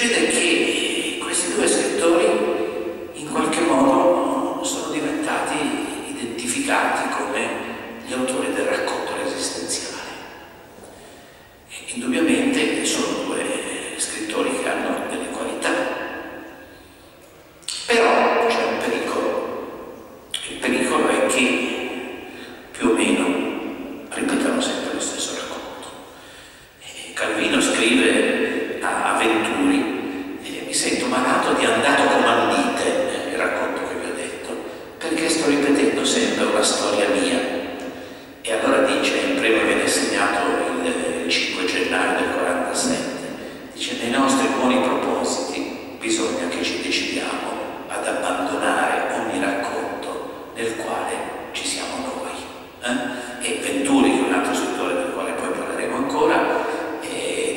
to the king.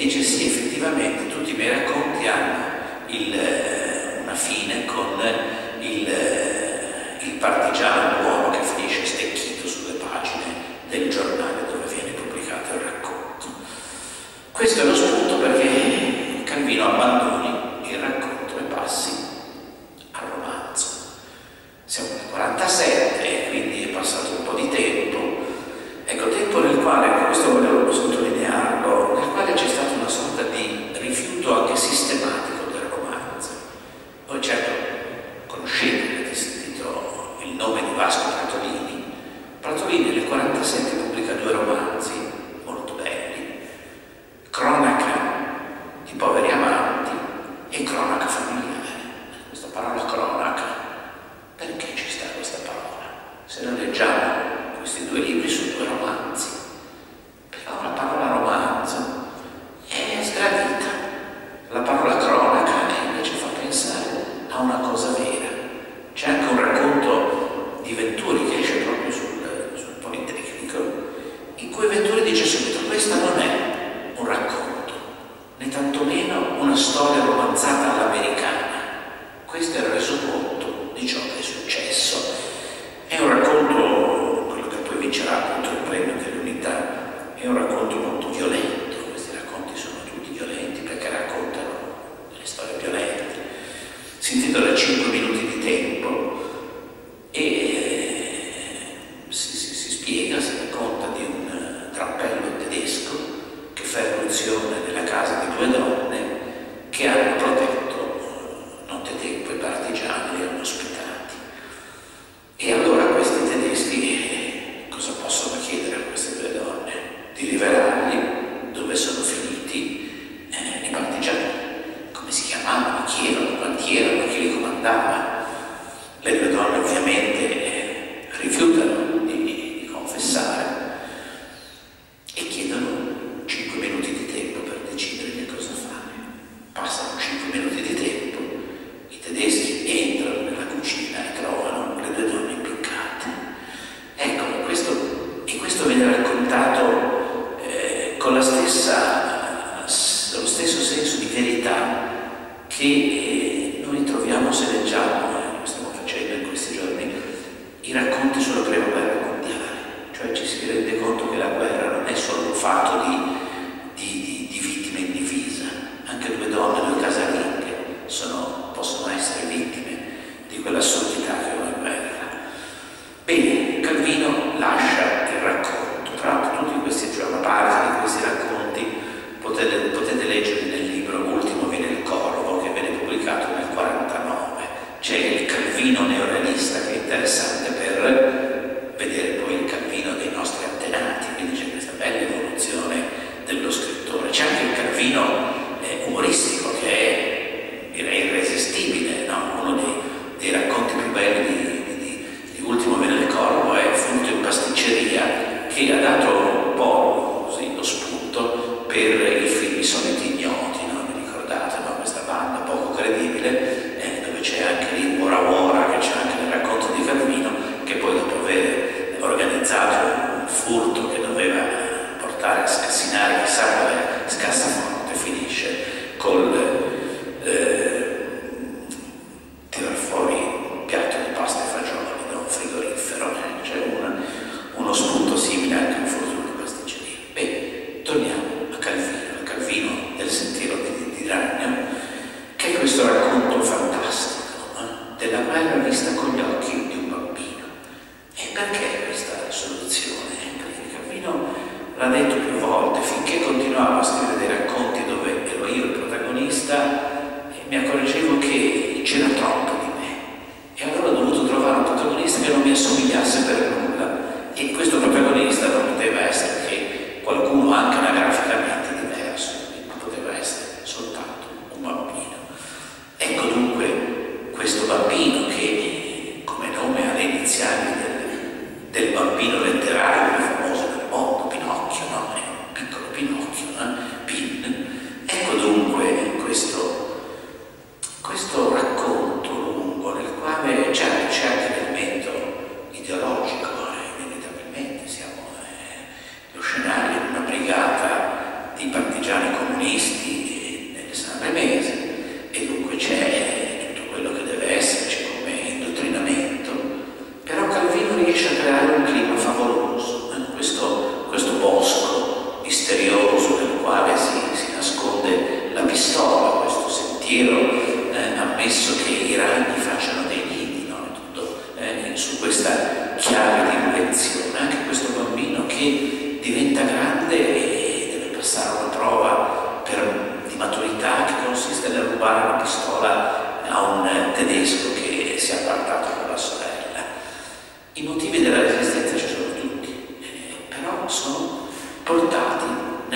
dice sì, effettivamente tutti i miei racconti hanno il, eh, una fine con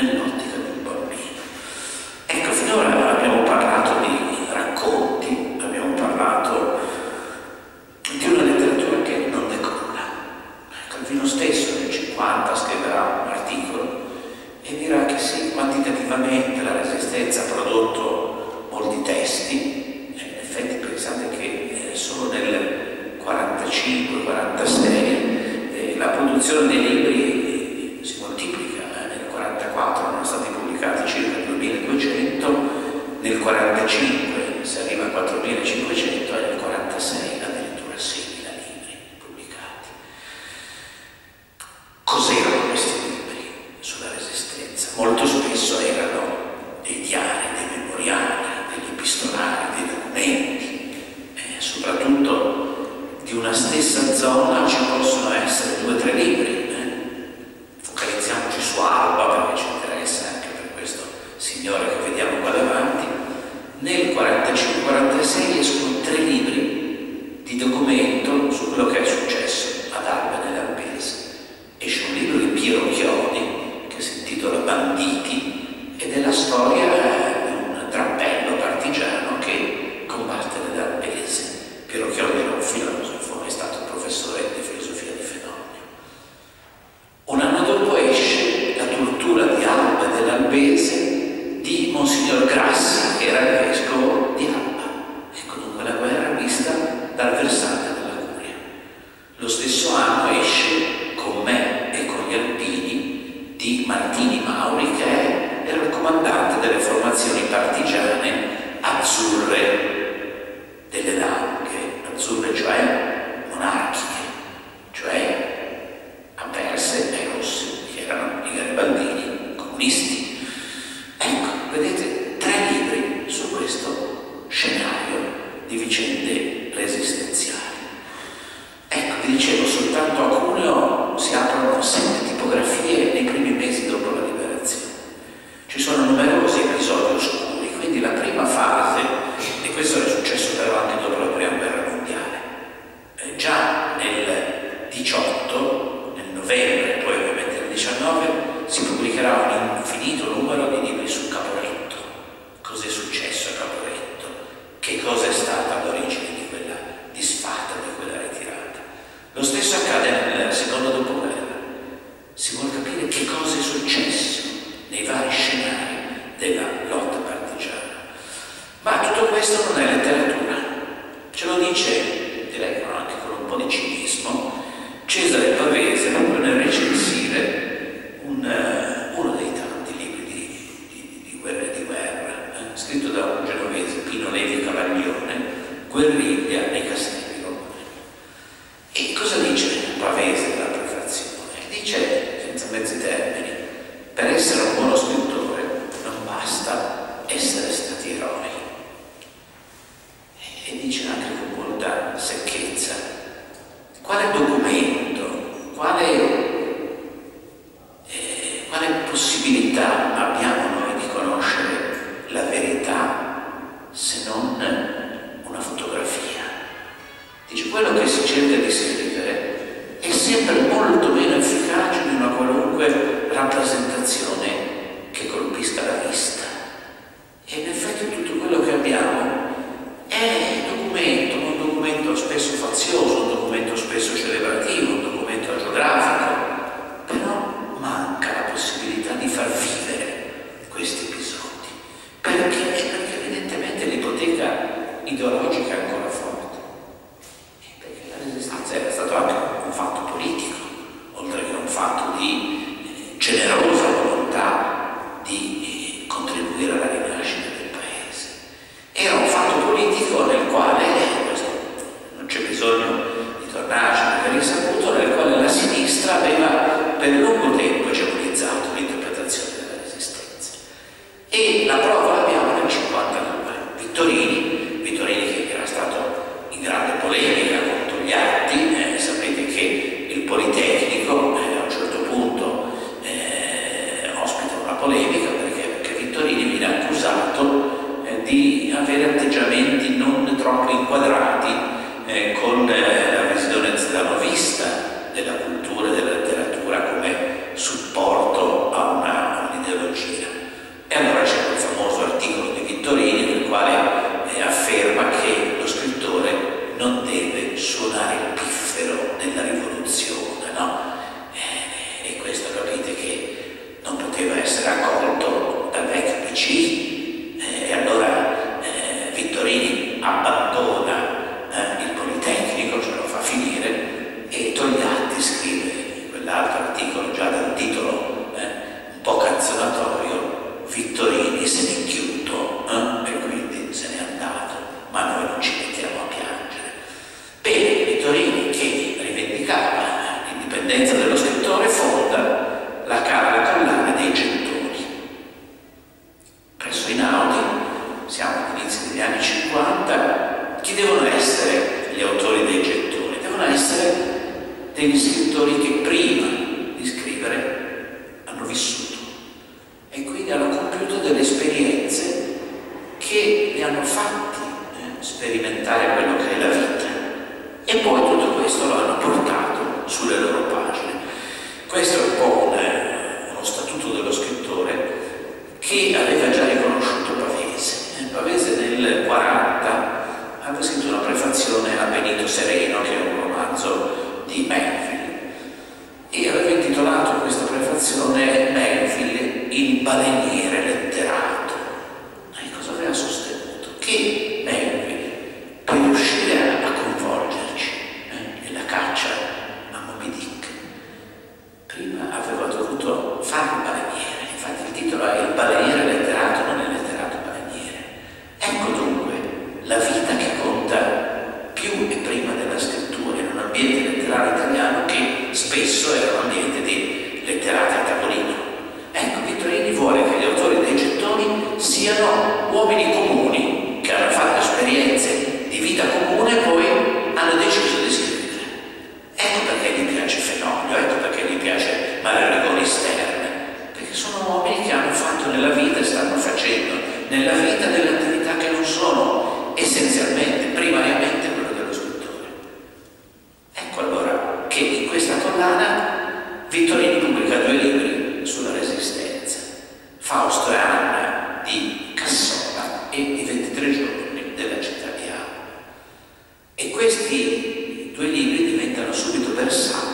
nel nord ničem. Ventorini viene accusato eh, di avere atteggiamenti non troppo inquadrati eh, con eh, la visione slanovista della cultura with.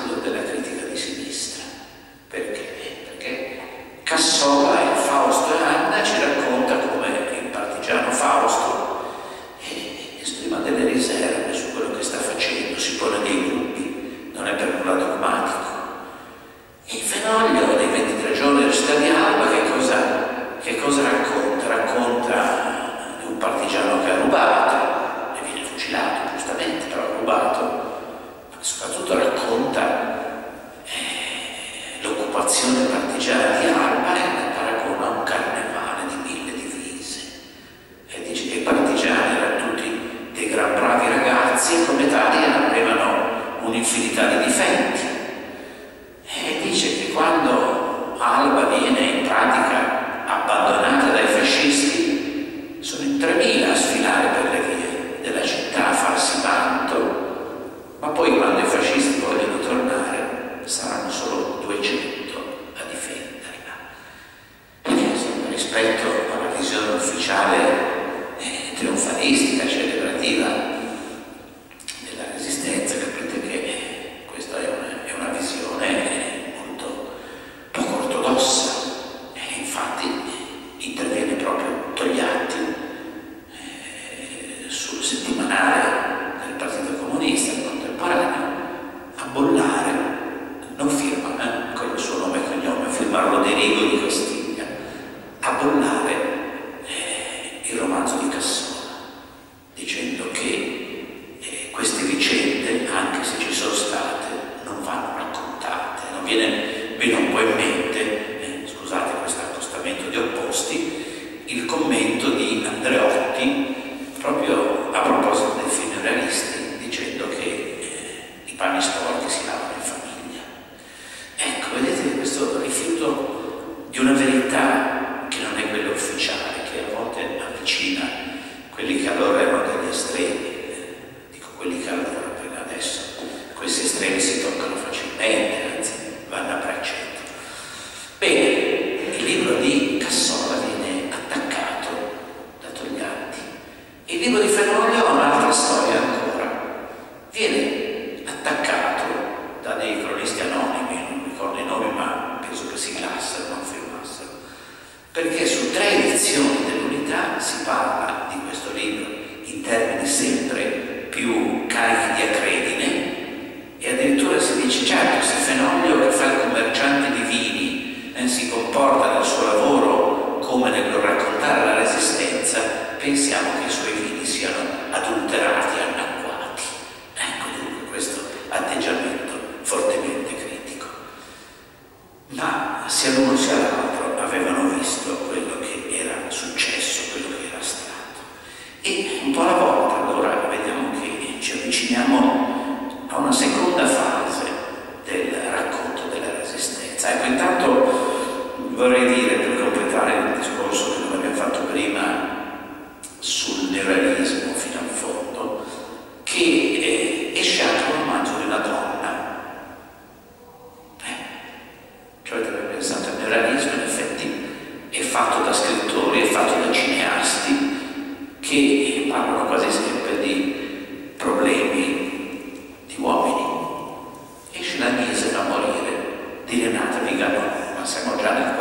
granite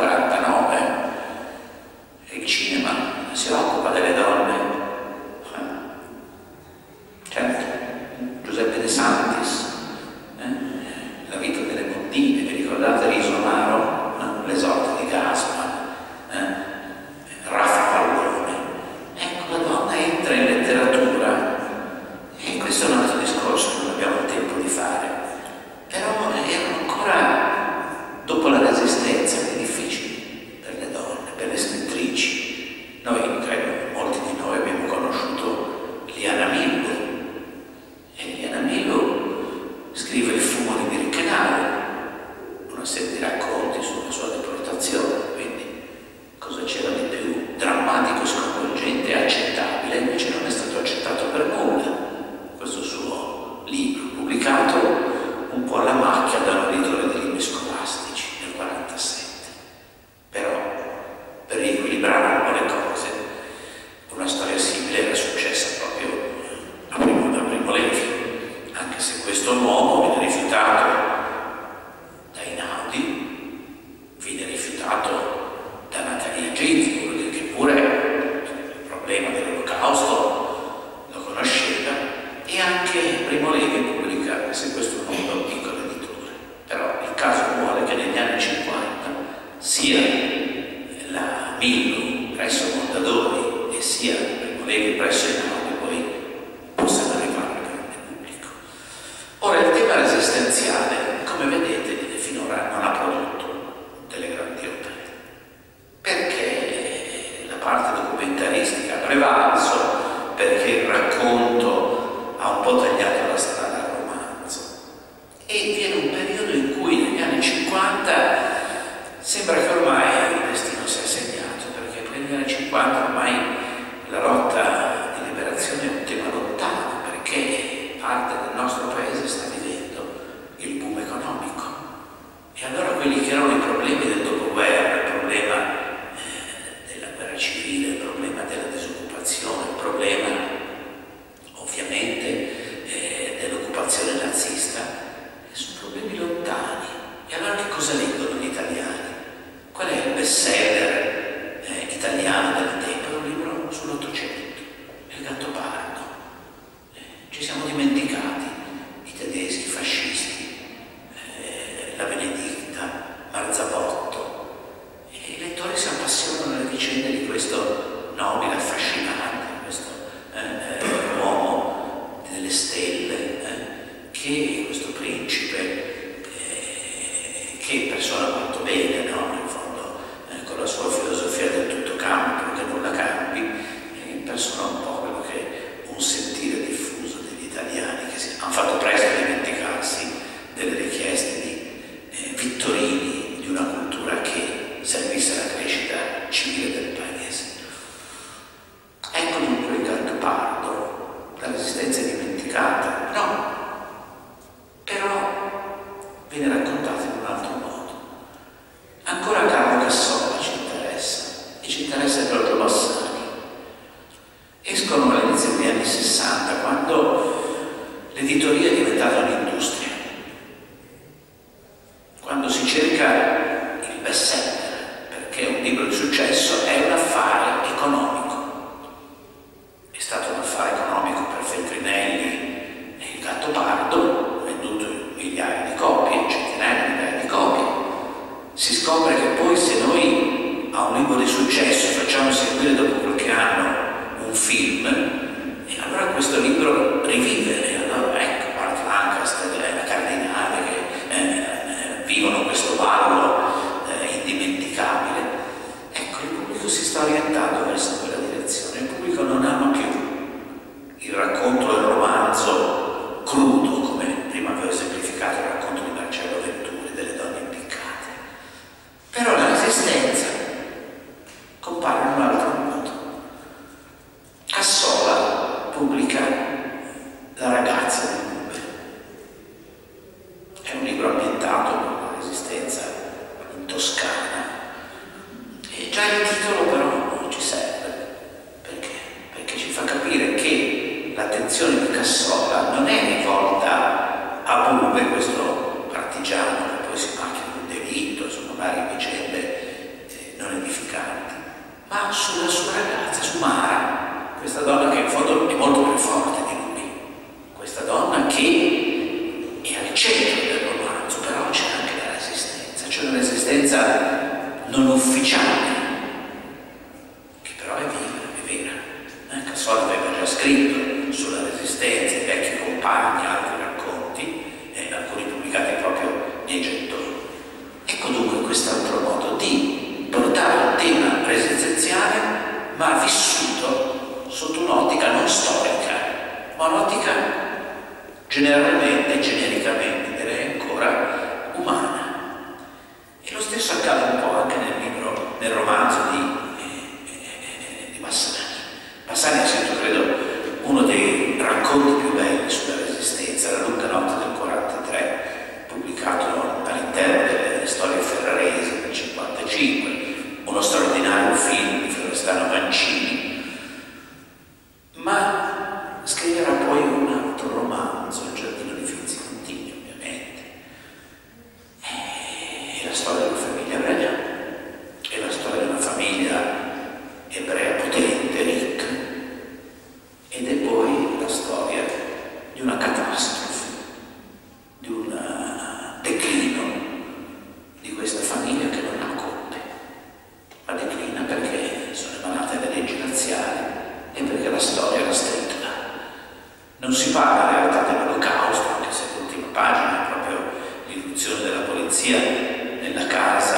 che questo principe Jared Stone. Polizia nella casa